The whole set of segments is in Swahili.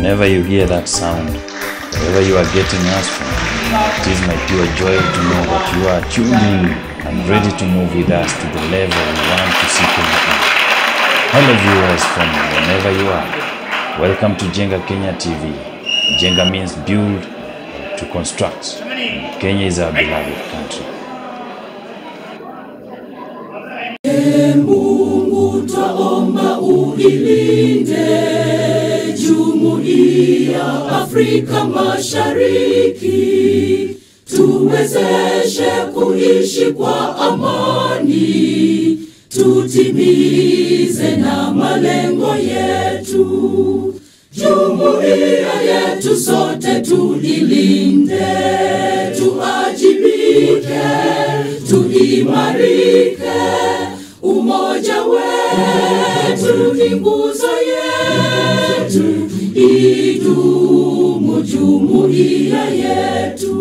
Whenever you hear that sound, wherever you are getting us from, it is my pure joy to know that you are tuning and ready to move with us to the level we want to see Kenya in. Hello viewers from whenever you are. Welcome to Jenga Kenya TV. Jenga means build to construct. Kenya is our beloved country. Afrika Mashariki, tuwezeshe kuishi kwa amani, tutimize na malengo yetu. Jumuiya yetu sote tuilinde, tuajibike, tuimarike. Umoja wetu ni nguzo yetu, idumu jumuiya yetu.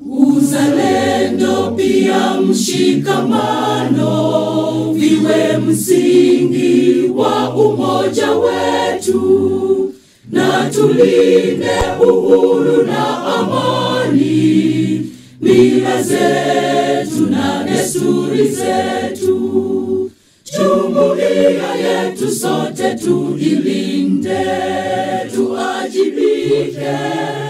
Uzalendo pia mshikamano viwe msingi wa umoja wetu, na tulinde uhuru na amani, mila zetu na desturi zetu. Jumuiya yetu sote tuilinde, tuajibike,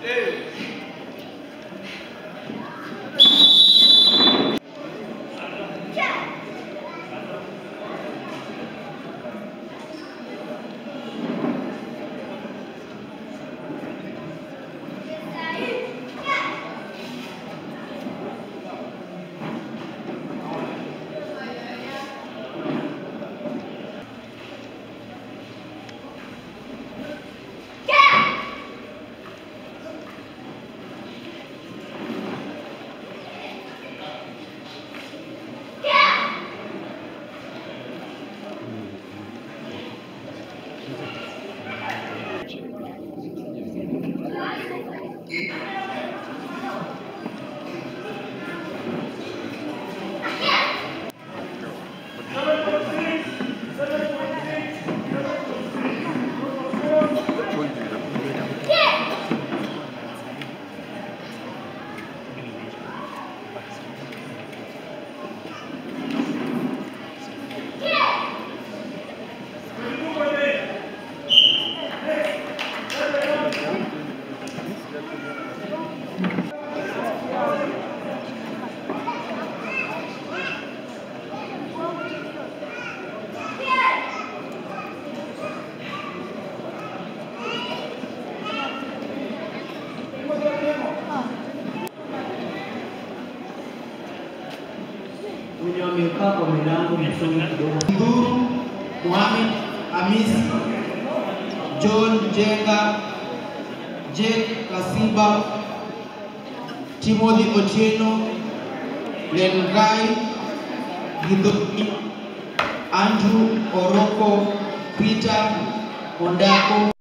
Hey. Wamekaa kwa milango nisome kidogo. Nduru Mohamed Hamisi, John Jenga, Jake Kasiba, Timothy Otieno, Lengai Gidhoni, Andrew Oroko, Peter Ondako.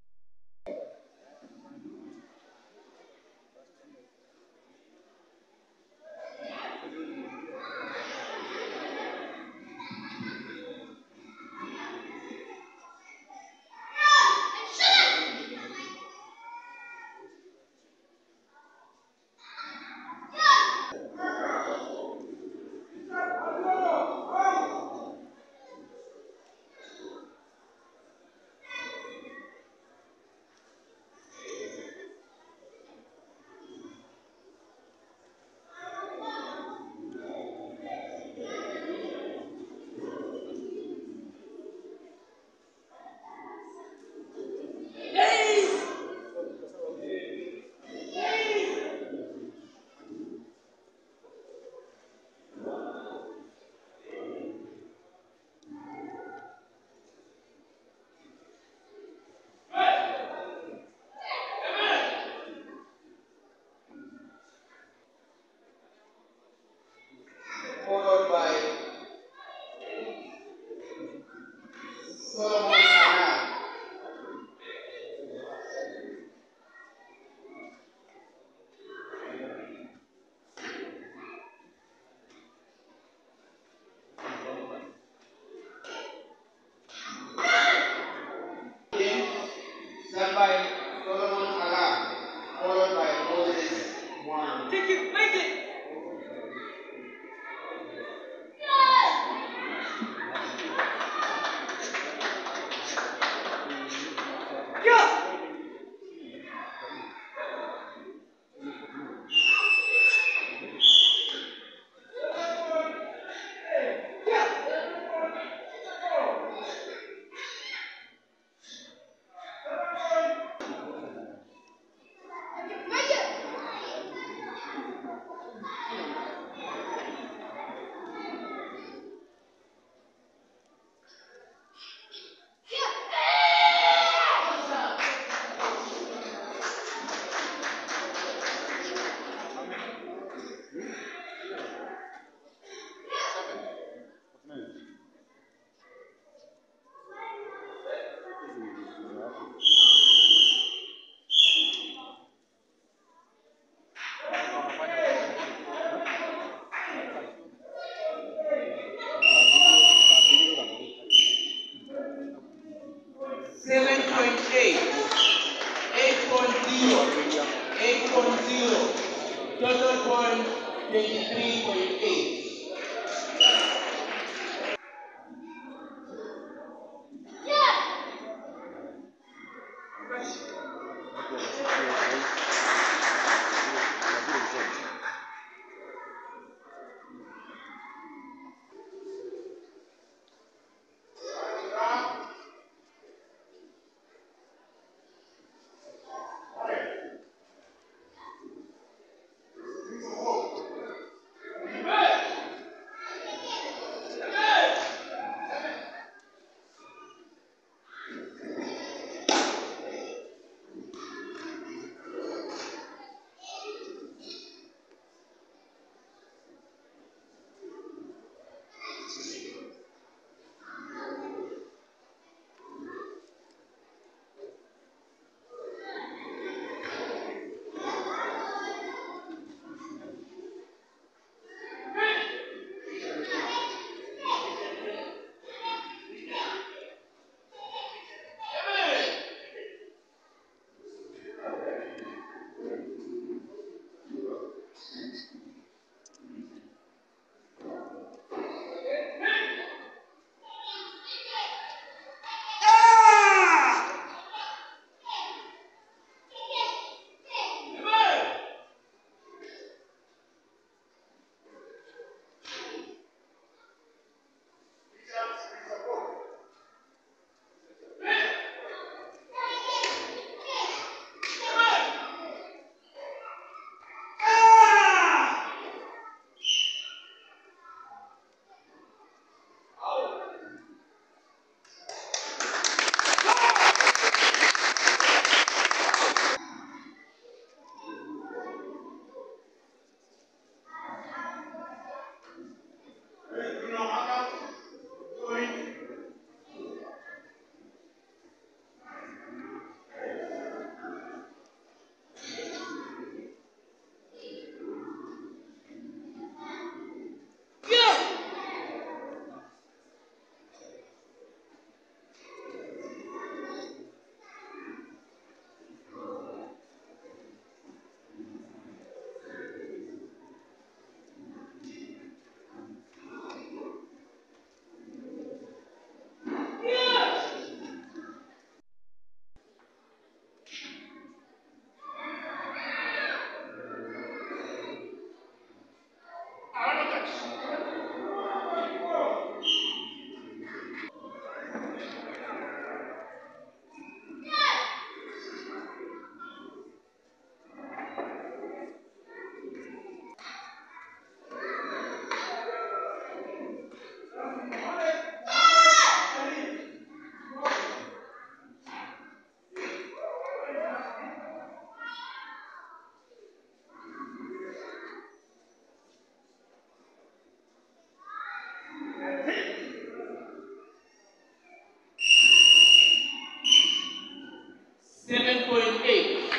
7.8,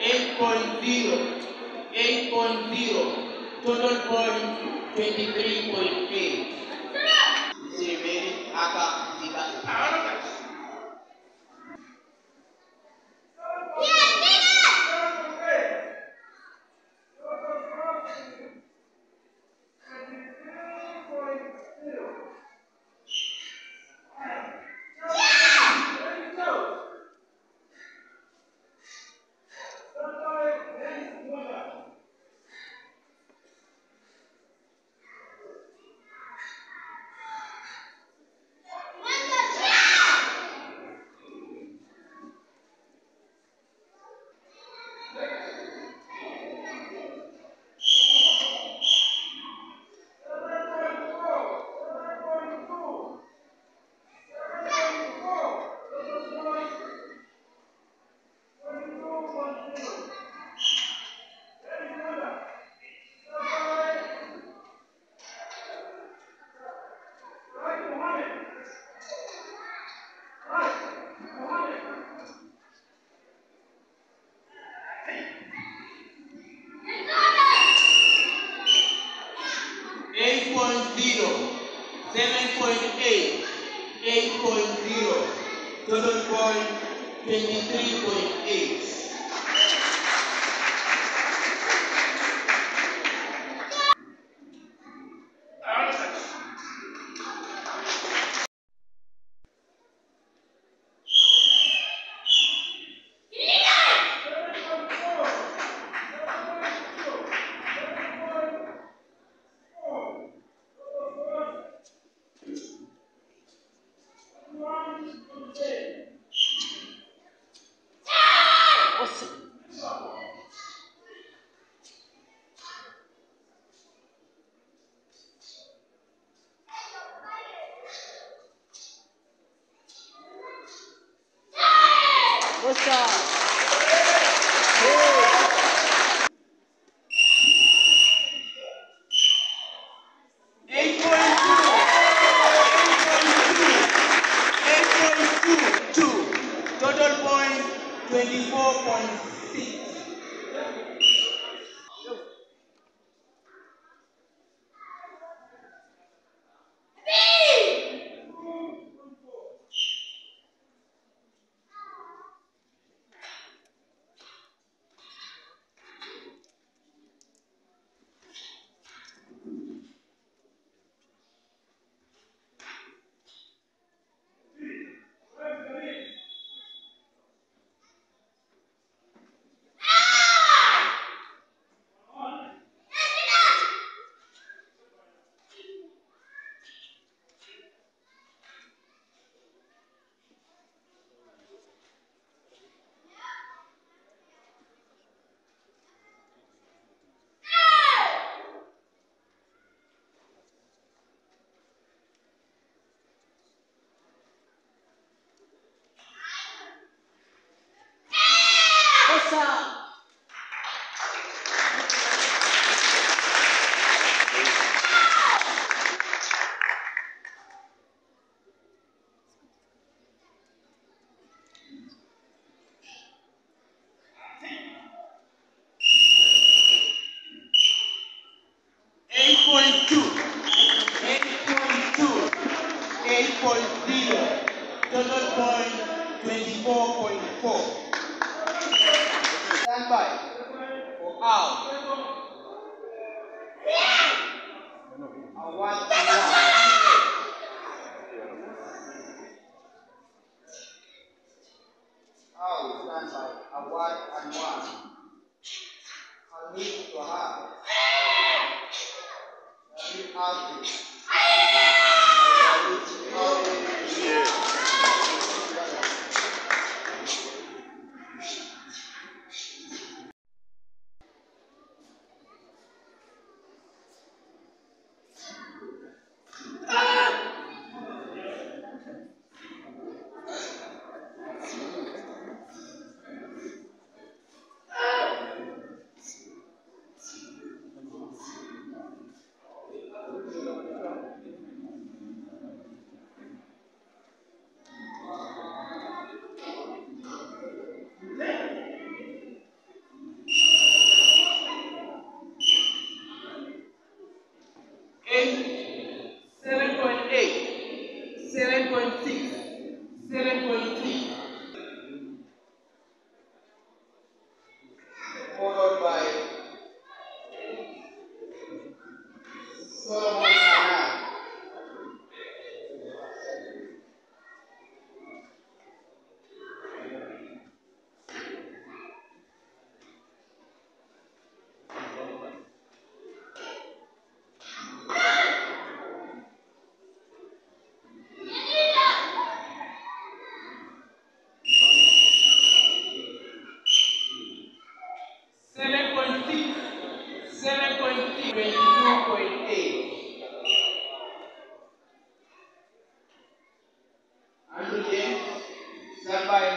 8.0, 8.0, total point 23.8. penetrei, pois. What's up? Russia. thereby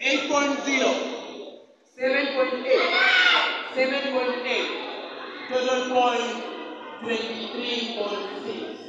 8.0. 7.8. 7.8. Total point 23.6.